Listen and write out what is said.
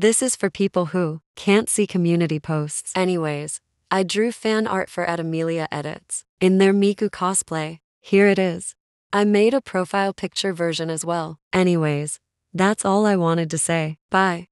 This is for people who can't see community posts. Anyways, I drew fan art for At Amelia Edits in their Miku cosplay. Here it is. I made a profile picture version as well. Anyways, that's all I wanted to say. Bye.